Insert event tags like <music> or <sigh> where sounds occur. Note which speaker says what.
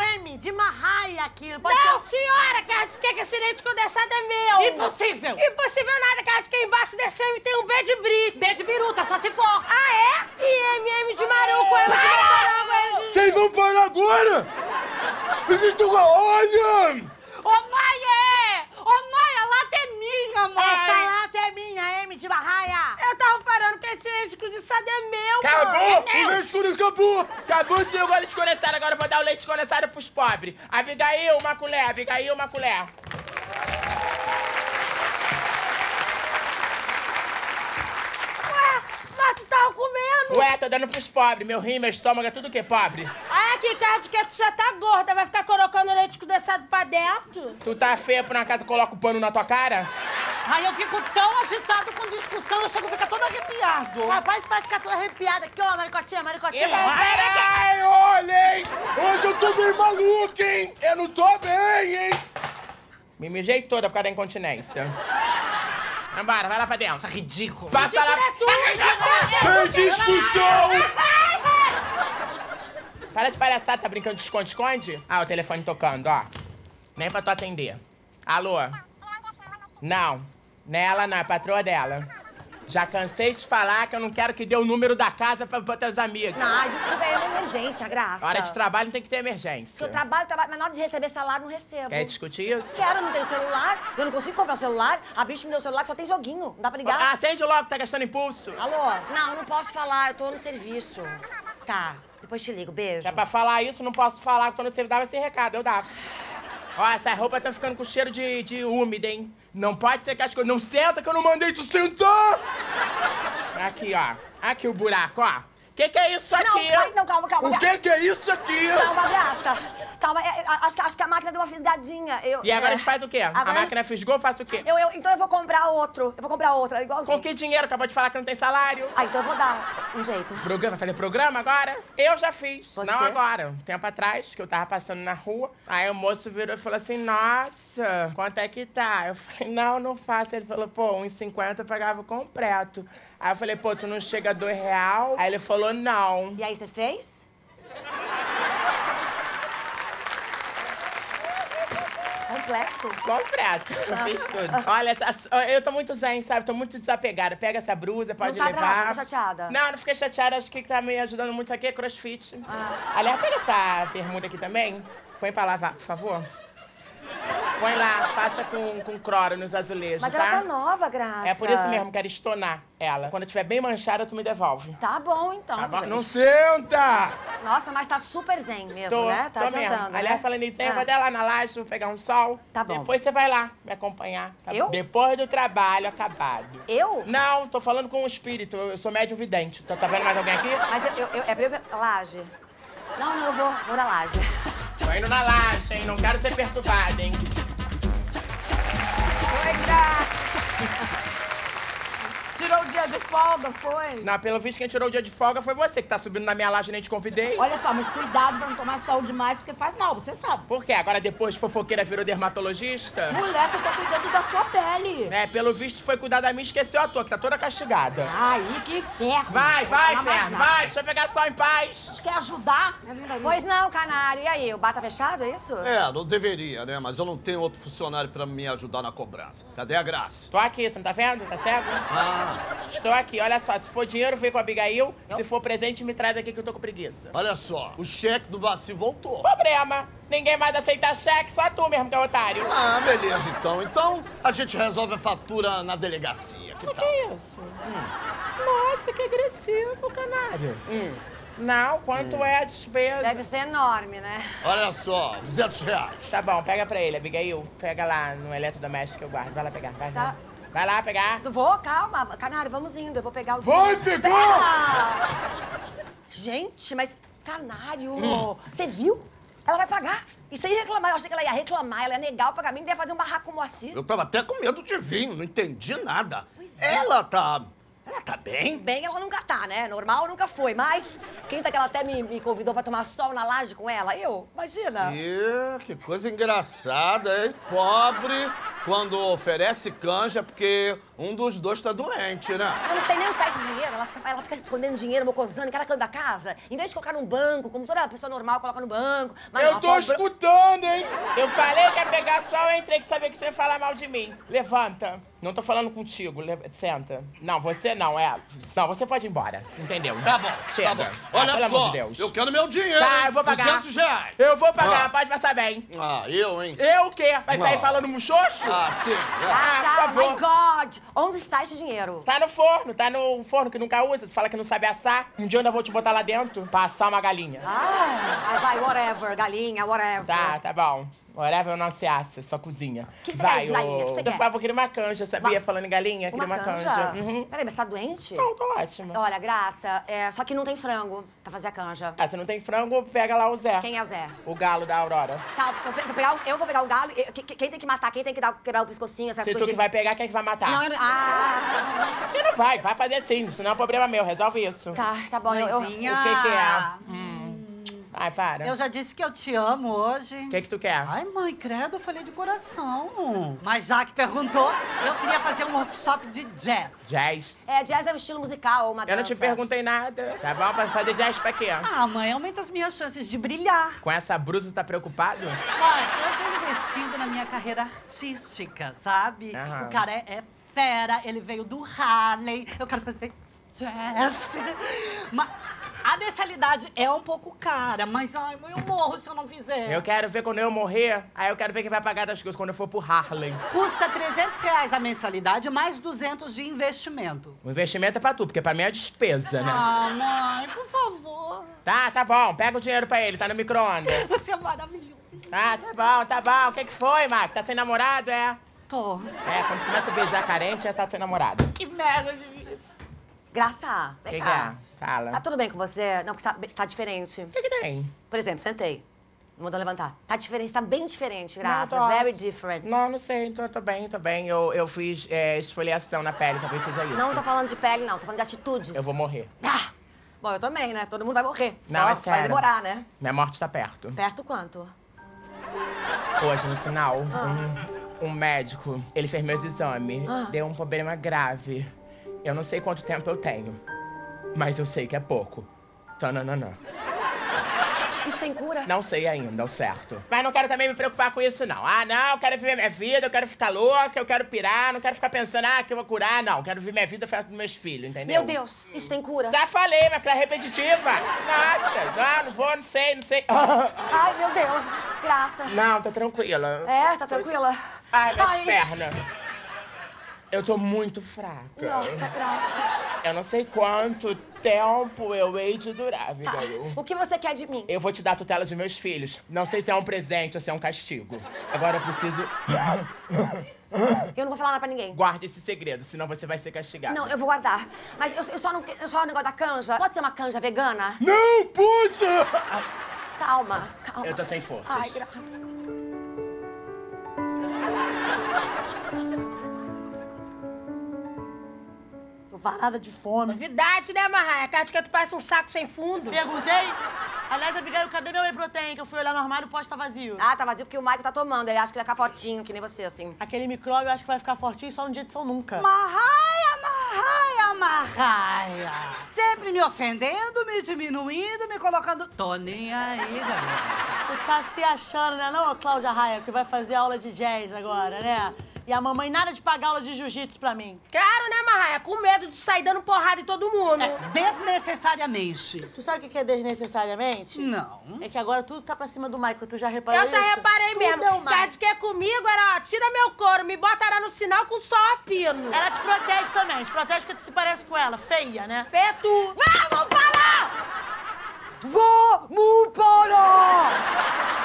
Speaker 1: M de Marraia aquilo. Pode
Speaker 2: Não,
Speaker 1: ser...
Speaker 2: senhora, que acho que esse leite condensado é meu.
Speaker 1: Impossível!
Speaker 2: Impossível nada, que acho que embaixo desse M tem um B de brito.
Speaker 1: B de biruta, só se for.
Speaker 2: Ah, é? E MM de maruco, M de morango, M de...
Speaker 3: Vocês vão parar agora? Vocês estão... Olha!
Speaker 4: Ô, mãe, é! Ô, mãe, a lata é minha, mãe!
Speaker 1: Esta lata é minha, M de Marraia.
Speaker 2: Eu tava esse leite condensado é meu,
Speaker 3: Acabou!
Speaker 2: mãe.
Speaker 3: O leite condensado acabou!
Speaker 5: Acabou sim o leite condensado, agora eu vou dar o leite condensado pros pobres. Abigail, uma colher, Abigail, uma colher.
Speaker 2: Ué, mas tu tava comendo.
Speaker 5: Ué, tô dando pros pobres. Meu rim, meu estômago, é tudo o quê, pobre?
Speaker 2: Ah, que cara de que tu já tá gorda, vai ficar colocando leite condensado pra dentro?
Speaker 5: Tu tá feia por uma casa coloca o pano na tua cara?
Speaker 1: Ai, eu fico tão agitado com discussão, eu chego a ficar todo arrepiado. Rapaz, vai ficar toda arrepiada aqui, ó, maricotinha, maricotinha.
Speaker 3: Ai, olha, hein? Hoje eu tô bem maluco, hein? Eu não tô bem, hein?
Speaker 5: Me mijei toda por causa da incontinência. Vambora, vai lá pra dentro.
Speaker 1: Nossa, ridículo.
Speaker 5: Passa lá.
Speaker 3: Sem discussão!
Speaker 5: Para de palhaçada, tá brincando de esconde-esconde? Ah, o telefone tocando, ó. Nem pra tu atender. Alô? Não, nela não, é a patroa dela. Já cansei de falar que eu não quero que dê o número da casa pra, pra teus amigos.
Speaker 6: Ah, desculpa, é uma emergência, Graça.
Speaker 5: Hora de trabalho não tem que ter
Speaker 6: Que eu
Speaker 5: emergência.
Speaker 6: trabalho, trabalho, mas na hora de receber salário não recebo.
Speaker 5: Quer discutir isso?
Speaker 6: Quero, não tenho celular. Eu não consigo comprar um celular. A bicha me deu celular que só tem joguinho. Não dá pra ligar.
Speaker 5: Ah, atende logo, tá gastando impulso.
Speaker 6: Alô? Não, eu não posso falar. Eu tô no serviço. Tá, depois te ligo. Beijo.
Speaker 5: Se é pra falar isso, não posso falar, que quando você dava esse recado, eu dava. Ó, essa roupa tá ficando com cheiro de, de úmida, hein? Não pode ser que as coisas... Não senta que eu não mandei tu sentar! Aqui, ó. Aqui o buraco, ó. Que que é isso aqui?
Speaker 6: Não, vai, não, calma, calma.
Speaker 3: O que que é isso aqui?
Speaker 6: Calma, Graça. Calma, é, é, acho, que, acho que a máquina deu uma fisgadinha. Eu,
Speaker 5: E agora
Speaker 6: é,
Speaker 5: a gente faz o quê? A
Speaker 6: agora-
Speaker 5: máquina fisgou, faz o quê?
Speaker 6: Eu, eu, então eu vou comprar outro. Eu vou comprar outro, é igualzinho.
Speaker 5: Com que dinheiro? Acabou de falar que não tem salário.
Speaker 6: Ah, então eu vou dar um jeito.
Speaker 5: Programa, vai fazer programa agora? Eu já fiz.
Speaker 6: Você?
Speaker 5: Não agora. Um tempo atrás, que eu tava passando na rua. Aí o moço virou e falou assim: Nossa, quanto é que tá? Eu falei: Não, não faço. Ele falou: Pô, uns 50 eu pagava completo. Aí eu falei: Pô, tu não chega a dois real? Aí ele falou: Não.
Speaker 6: E aí, você fez? Completo.
Speaker 5: Completo. Eu fiz tudo. Olha, essa- eu tô muito zen, sabe? Tô muito desapegada. Pega essa blusa, pode
Speaker 6: tá
Speaker 5: levar.
Speaker 6: brava, tá chateada?
Speaker 5: Não, não fiquei chateada. Acho que tá me ajudando muito aqui é crossfit. Aliás, pega essa bermuda aqui também. Põe pra lavar, por favor. Põe lá, passa com, com cloro nos azulejos,
Speaker 6: Mas
Speaker 5: tá?
Speaker 6: ela tá nova, Graça.
Speaker 5: É por isso mesmo, quero estonar ela. Quando tiver bem manchada, tu me devolve.
Speaker 6: Tá bom, então,
Speaker 5: Tá bom?
Speaker 3: Não senta!
Speaker 6: Nossa, mas tá super zen mesmo,
Speaker 5: Tô,
Speaker 6: né? Tá
Speaker 5: tô
Speaker 6: adiantando,
Speaker 5: mesmo.
Speaker 6: né?
Speaker 5: Aliás, falando aí, eu
Speaker 6: Ah.
Speaker 5: vou até lá na laje, vou pegar um sol.
Speaker 6: Tá bom.
Speaker 5: Depois você vai lá me acompanhar. tá
Speaker 6: Eu?
Speaker 5: bom? Depois do trabalho acabado.
Speaker 6: Eu?
Speaker 5: Não, tô falando com o espírito. Eu sou médium vidente. Tá, tá vendo mais alguém aqui?
Speaker 6: Mas eu, eu, eu- é pra laje. Não, não, eu vou, vou na laje.
Speaker 5: Tô indo na laje, hein? Não quero ser perturbada, hein?
Speaker 4: Oi, Graça. Tirou o dia de folga, foi?
Speaker 5: Não, pelo visto, quem tirou o dia de folga foi você que tá subindo na minha laje e nem te convidei.
Speaker 4: Olha só, mas cuidado pra não tomar sol demais, porque faz mal, você sabe.
Speaker 5: Por quê? Agora depois fofoqueira virou dermatologista?
Speaker 4: Mulher, você tá cuidando da sua pele.
Speaker 5: É, pelo visto foi cuidar da minha e esqueceu a tua, que tá toda castigada.
Speaker 4: Aí, que inferno.
Speaker 5: Vai, vai,
Speaker 4: nada.
Speaker 5: vai, deixa eu pegar sol em paz.
Speaker 4: Você quer ajudar?
Speaker 6: Pois não, canário. E aí, o bar tá fechado, é isso?
Speaker 7: É, não deveria, né? Mas eu não tenho outro funcionário pra me ajudar na cobrança. Cadê a graça?
Speaker 5: Tô aqui, tu não tá vendo? Tá cego?
Speaker 7: Ah,
Speaker 5: Estou aqui, olha só. Se for dinheiro, vem com a Abigail. Se for presente, me traz aqui que eu tô com preguiça.
Speaker 7: olha só, o cheque do Baci voltou.
Speaker 5: Problema. Ninguém mais aceita cheque, só tu mesmo que é otário.
Speaker 7: Ah, beleza, então. Então a gente resolve a fatura na delegacia. Que
Speaker 5: Que
Speaker 7: tal?
Speaker 5: isso? Nossa, que agressivo, canário.
Speaker 7: Hum,
Speaker 5: Não, quanto é a despesa?
Speaker 6: Deve ser enorme, né?
Speaker 7: olha só, 200 reais.
Speaker 5: Tá bom, pega pra ele, Abigail. Pega lá no eletrodoméstico que eu guardo. Vai lá pegar, vai.
Speaker 6: Tá.
Speaker 5: vai. Vai lá pegar.
Speaker 6: Vou, calma. Canário, vamos indo. Eu vou pegar o
Speaker 3: Vai pegar!
Speaker 6: Gente, mas canário,
Speaker 3: Hum.
Speaker 6: você viu? Ela vai pagar. E sem reclamar. Eu achei que ela ia reclamar, ela ia negar o pagamento ia fazer um barraco com o Moacir.
Speaker 7: Eu tava até com medo de vir, não entendi nada.
Speaker 6: Pois é.
Speaker 7: Ela tá. Tá bem?
Speaker 6: Bem, ela nunca tá, né? Normal nunca foi. Mas quem tá que ela até me, me convidou pra tomar sol na laje com ela? Eu? Imagina.
Speaker 7: Ih, que coisa engraçada, hein? Pobre, quando oferece canja, porque Um dos dois tá doente, né?
Speaker 6: Eu não sei nem onde tá esse dinheiro. Ela fica, ela fica se escondendo dinheiro, mocosando em cada canto da casa. Em vez de colocar num banco, como toda pessoa normal coloca no banco. Mas
Speaker 3: Eu
Speaker 6: não,
Speaker 3: tô
Speaker 6: a pobre-
Speaker 3: escutando, hein?
Speaker 5: Eu falei que ia pegar só, eu entrei que sabia que você ia falar mal de mim. Levanta. Não tô falando contigo, le- senta. Não, você não, é. Não, você pode ir embora. Entendeu?
Speaker 7: Tá bom,
Speaker 5: Chega.
Speaker 7: tá bom.
Speaker 5: Ah,
Speaker 7: Olha
Speaker 5: pelo
Speaker 7: só,
Speaker 5: amor de Deus.
Speaker 7: eu quero meu dinheiro,
Speaker 5: Tá,
Speaker 7: hein?
Speaker 5: eu vou pagar.
Speaker 7: 200 reais.
Speaker 5: Eu vou pagar,
Speaker 7: Ah.
Speaker 5: pode passar bem.
Speaker 7: Ah, eu, hein?
Speaker 5: Eu o quê? Vai sair
Speaker 7: Não.
Speaker 5: falando muxoxo?
Speaker 7: Ah, sim. é.
Speaker 5: Ah, por
Speaker 6: Ah,
Speaker 5: favor.
Speaker 6: my God! Onde está esse dinheiro?
Speaker 5: Tá no forno, tá no forno que nunca usa. Tu fala que não sabe assar. Um dia eu ainda vou te botar lá dentro pra assar uma galinha.
Speaker 6: Ah, vai, whatever, galinha, whatever.
Speaker 5: Tá, tá bom. Whatever eu não se assa, só cozinha.
Speaker 6: Que que você
Speaker 5: Vai,
Speaker 6: quer de galinha? Que você
Speaker 5: eu...
Speaker 6: quer?
Speaker 5: Eu querer uma canja, sabia?
Speaker 6: Uma-
Speaker 5: Falando em galinha, queria uma
Speaker 6: canja?
Speaker 5: canja. Uhum.
Speaker 6: Peraí, mas você tá doente?
Speaker 5: Não, tô ótima.
Speaker 6: Olha, Graça, é, só que não tem frango pra fazer a canja.
Speaker 5: Ah, se não tem frango, pega lá o Zé.
Speaker 6: Quem é o Zé?
Speaker 5: O galo da Aurora.
Speaker 6: Tá, eu, vou pegar, o- eu vou pegar o galo. e- que- Quem tem que matar? Quem tem que dar, quebrar o pescocinho, essas
Speaker 5: Se tu que vai pegar, quem é que vai matar?
Speaker 6: Não, eu não. Ah!
Speaker 5: Quem não vai? Vai fazer assim, senão é problema meu, resolve isso.
Speaker 6: Tá, tá bom. Eu, eu,
Speaker 1: Mãezinha.
Speaker 5: O que que é? Hum. Ai, para.
Speaker 1: Eu já disse que eu te amo hoje.
Speaker 5: O que que tu quer?
Speaker 1: Ai, mãe, credo, eu falei de coração. Mas já que perguntou, eu queria fazer um workshop de jazz.
Speaker 5: Jazz?
Speaker 6: é, jazz é um estilo musical, uma
Speaker 5: Eu não te
Speaker 6: dança.
Speaker 5: perguntei nada. Tá bom? Pra fazer jazz pra quê?
Speaker 1: Ah, mãe, aumenta as minhas chances de brilhar.
Speaker 5: Com essa brusa, tá preocupado?
Speaker 1: Mãe, eu tô investindo na minha carreira artística, sabe?
Speaker 5: Aham.
Speaker 1: O cara é, é fera, ele veio do Harley. Eu quero fazer jazz. <laughs> Mas a mensalidade é um pouco cara, mas ai, mãe, eu morro se eu não fizer.
Speaker 5: Eu quero ver quando eu morrer, aí eu quero ver quem vai pagar das coisas quando eu for pro Harlem.
Speaker 1: Custa 300 reais a mensalidade, mais 200 de investimento.
Speaker 5: O investimento é pra tu, porque pra mim é despesa, né?
Speaker 1: Ah, mãe, por favor.
Speaker 5: Tá, tá bom. Pega o dinheiro pra ele, tá no micro-ondas. <laughs>
Speaker 1: Você é maravilhoso.
Speaker 5: Ah, tá bom, tá bom. O que que foi, Marco? Tá sem namorado, é?
Speaker 1: Tô.
Speaker 5: É, quando começa a beijar carente, já tá sem namorado.
Speaker 1: Que merda de vida.
Speaker 6: Graça, vem
Speaker 5: que que
Speaker 6: cá.
Speaker 5: é? Fala.
Speaker 6: Tá tudo bem com você? Não, porque tá, tá diferente.
Speaker 5: O que que tem?
Speaker 6: Por exemplo, sentei. Não mandou levantar. Tá diferente, tá bem diferente, Graça.
Speaker 5: Não, tô-
Speaker 6: Very different.
Speaker 5: Não, não sei. Tô, tô bem, tô bem. Eu, eu fiz é, esfoliação na pele, talvez seja isso.
Speaker 6: Não tô falando de pele, não. Tô falando de atitude.
Speaker 5: Eu vou morrer.
Speaker 6: Ah! Bom, eu também, né? Todo mundo vai morrer.
Speaker 5: Não,
Speaker 6: Só
Speaker 5: é
Speaker 6: Vai
Speaker 5: sério.
Speaker 6: demorar, né?
Speaker 5: Minha morte tá perto.
Speaker 6: Perto quanto?
Speaker 5: Hoje, no sinal,
Speaker 6: Ah.
Speaker 5: um, um médico, ele fez meus exames.
Speaker 6: Ah.
Speaker 5: Deu um problema grave. Eu não sei quanto tempo eu tenho, mas eu sei que é pouco. Tananana.
Speaker 6: Isso tem cura?
Speaker 5: Não sei ainda, o certo. Mas não quero também me preocupar com isso, não. Ah, não, eu quero viver minha vida, eu quero ficar louca, eu quero pirar, não quero ficar pensando, ah, que eu vou curar. Não, quero viver minha vida perto dos meus filhos, entendeu?
Speaker 6: Meu Deus, isso tem cura?
Speaker 5: Já falei, mas tá repetitiva. Nossa, não, não vou, não sei, não sei. <laughs>
Speaker 6: Ai, meu Deus. Graça.
Speaker 5: Não, tá tranquila.
Speaker 6: É, tá tranquila?
Speaker 5: Ai, minhas
Speaker 6: Ai.
Speaker 5: pernas. Eu tô muito fraca.
Speaker 6: Nossa, Graça.
Speaker 5: Eu não sei quanto tempo eu hei de durar,
Speaker 6: Tá. O que você quer de mim?
Speaker 5: Eu vou te dar a tutela dos meus filhos. Não sei se é um presente ou se é um castigo. Agora eu preciso.
Speaker 6: Eu não vou falar nada pra ninguém.
Speaker 5: Guarde esse segredo, senão você vai ser castigado.
Speaker 6: Não, eu vou guardar. Mas eu, eu só não. Eu só o negócio da canja. Pode ser uma canja vegana?
Speaker 3: Não, puxa!
Speaker 6: Calma, calma.
Speaker 5: Eu tô sem forças.
Speaker 6: Ai, graça.
Speaker 1: Varada de fome.
Speaker 2: Novidade, né, Marraia? Acho que tu parece um saco sem fundo.
Speaker 1: Perguntei. Aliás, Abigail, cadê meu whey protein? Que eu fui olhar no armário e o pote tá vazio.
Speaker 6: Ah, tá vazio porque o Maico tá tomando. Ele acha que ele vai ficar fortinho, que nem você, assim.
Speaker 1: Aquele micróbio eu acho que vai ficar fortinho só no dia de São Nunca.
Speaker 8: Marraia, marraia, marraia. Sempre me ofendendo, me diminuindo, me colocando. Tô nem aí, galera.
Speaker 1: Tu tá se achando, né, não, Cláudia Raia, que vai fazer aula de jazz agora, né? E a mamãe nada de pagar aula de jiu-jitsu pra mim.
Speaker 2: Claro, né, Marraia? Com medo de sair dando porrada em todo mundo.
Speaker 8: É, desnecessariamente.
Speaker 1: Tu sabe o que é desnecessariamente?
Speaker 8: Não.
Speaker 1: É que agora tudo tá pra cima do Michael, tu já reparou
Speaker 2: isso? Eu
Speaker 1: isso?
Speaker 2: já reparei
Speaker 1: tudo
Speaker 2: mesmo.
Speaker 1: É o
Speaker 2: Quer dizer que é comigo era, ó, tira meu couro, me bota lá no sinal com só a pino.
Speaker 1: Ela te protege também, te protege porque tu se parece com ela, feia, né?
Speaker 2: Feia tu. Vamos parar! Vamos parar!